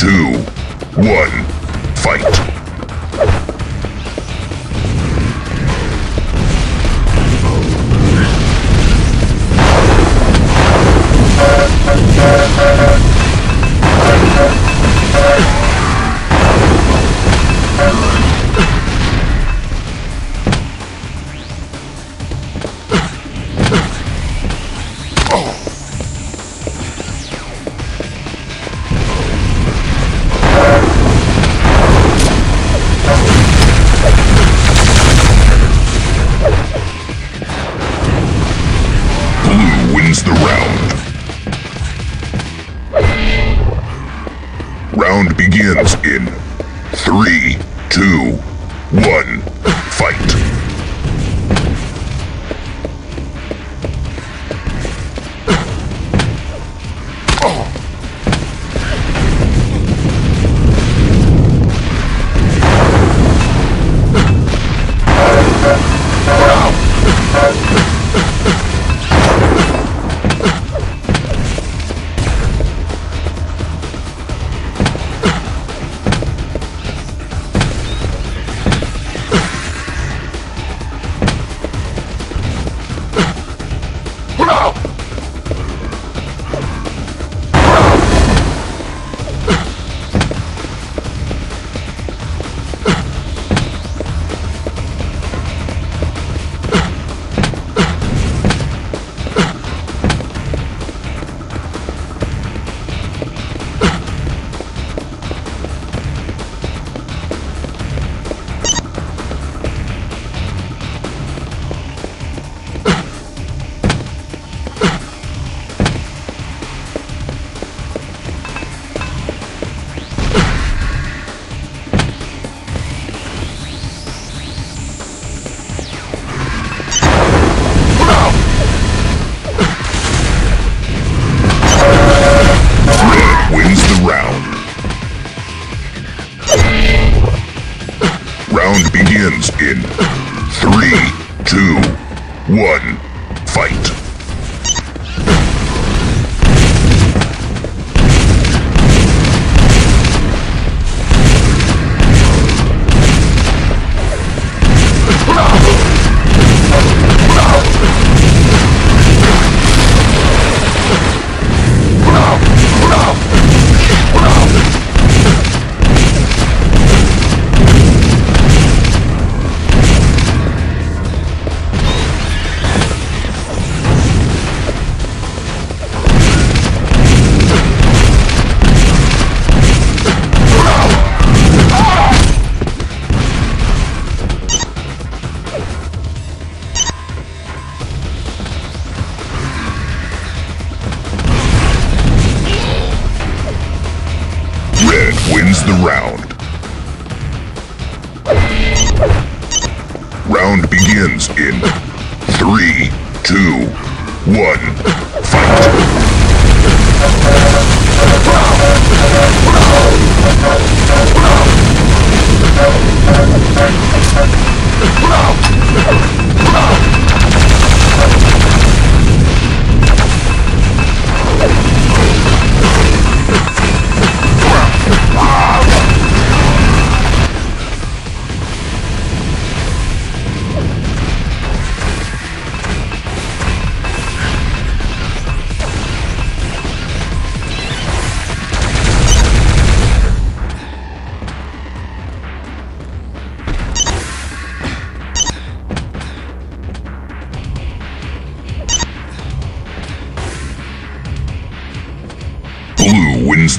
two, one, fight. One, fight. Red wins the round. Round begins in three, two, one, fight.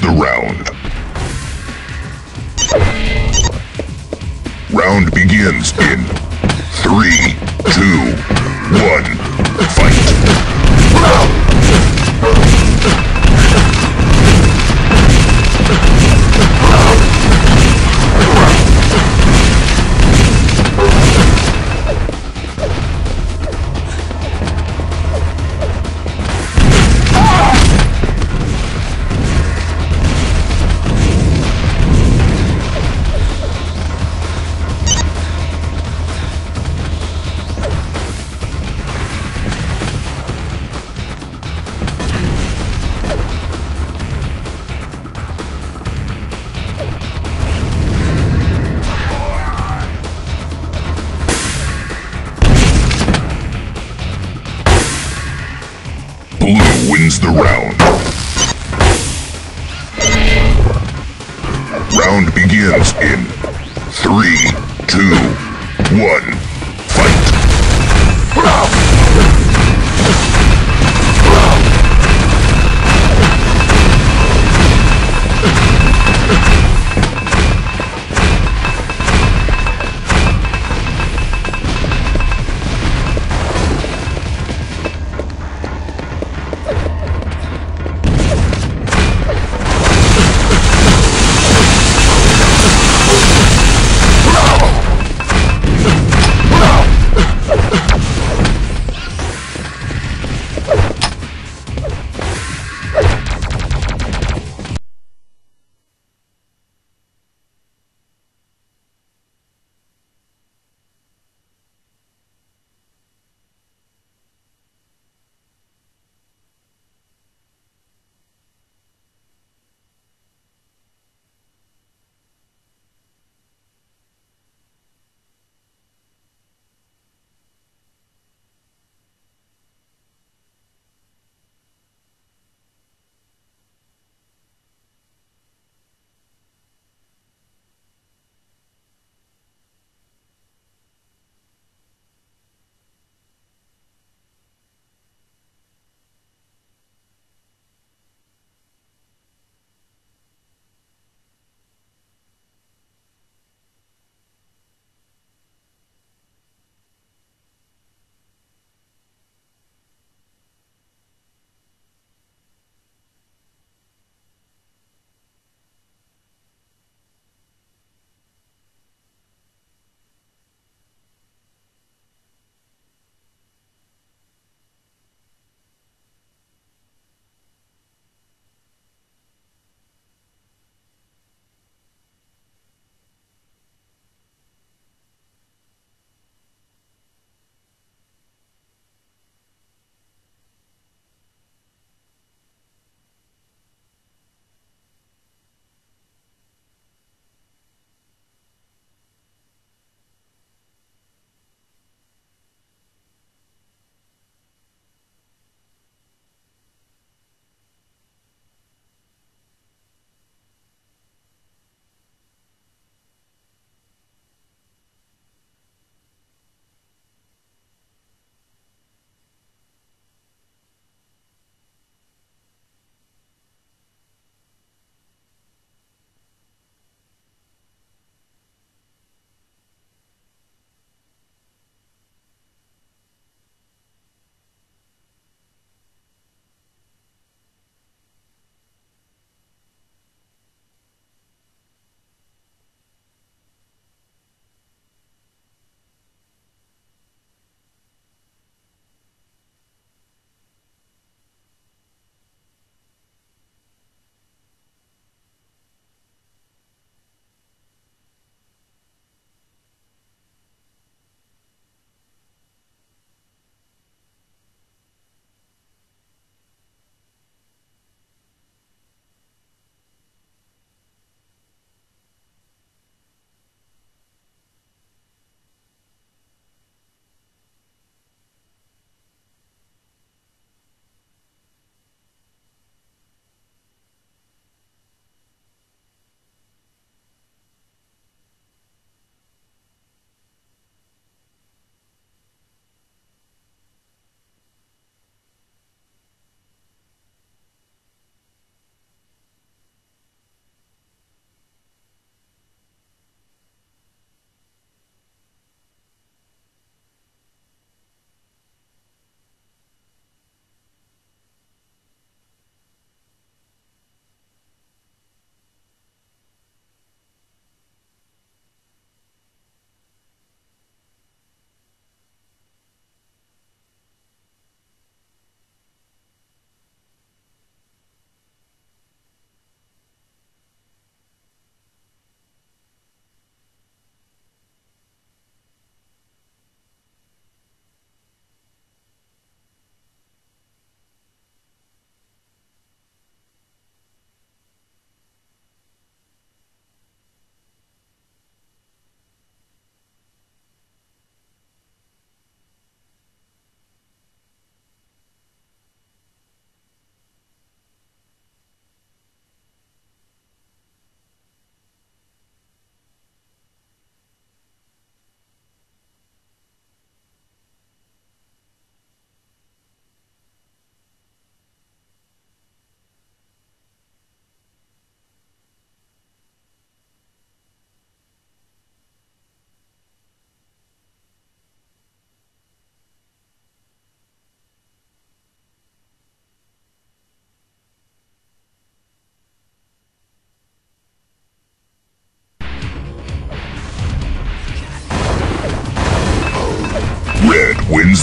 Blue wins the round. Round begins in three, two, one, fight. Begins in three, two, one,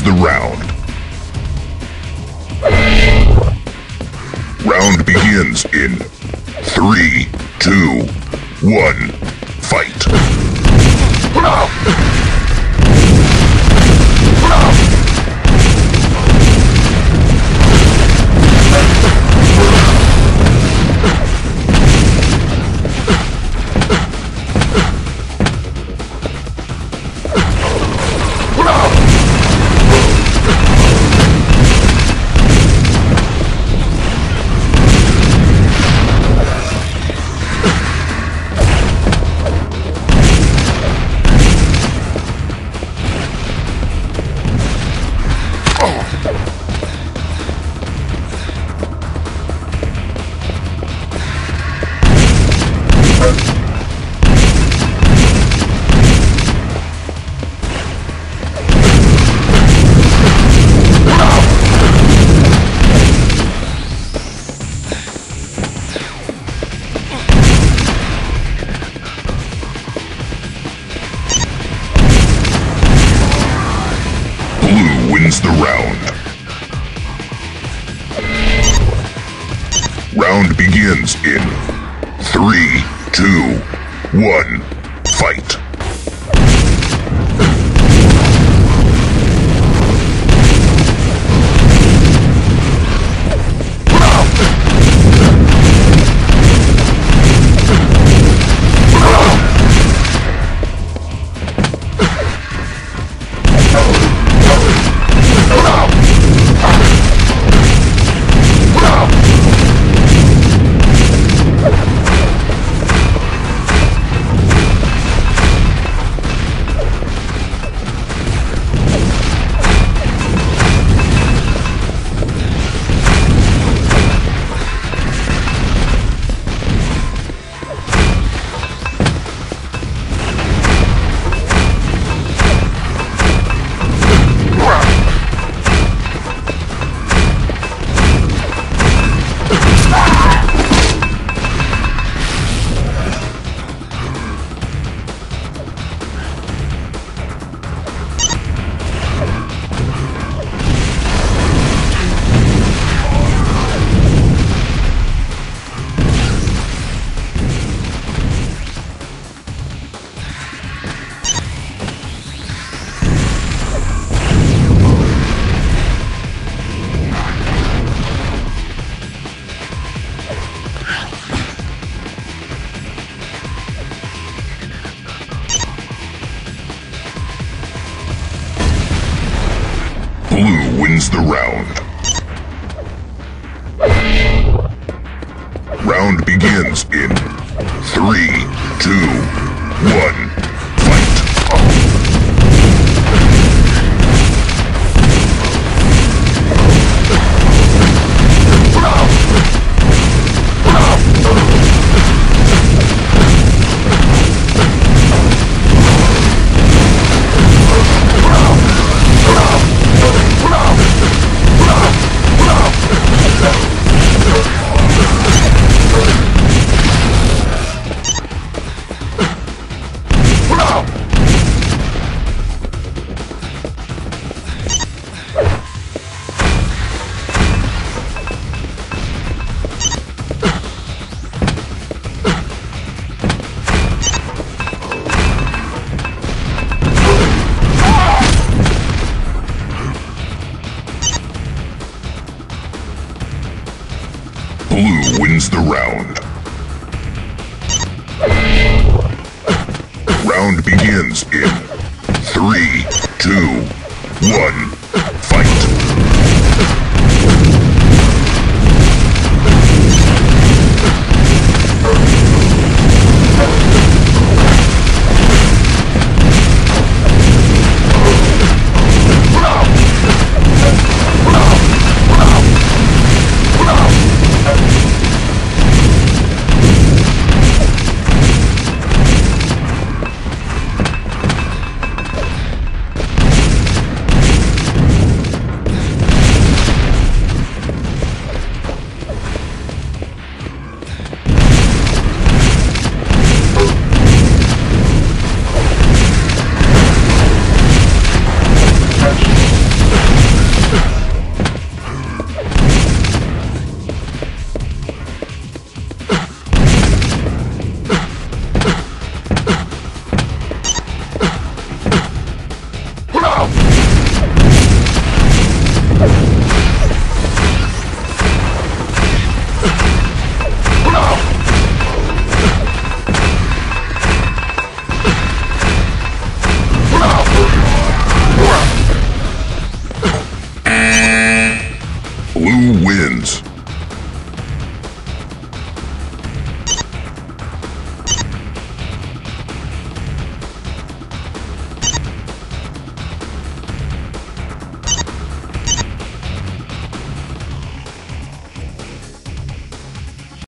the round. Round begins in three, two, one, fight.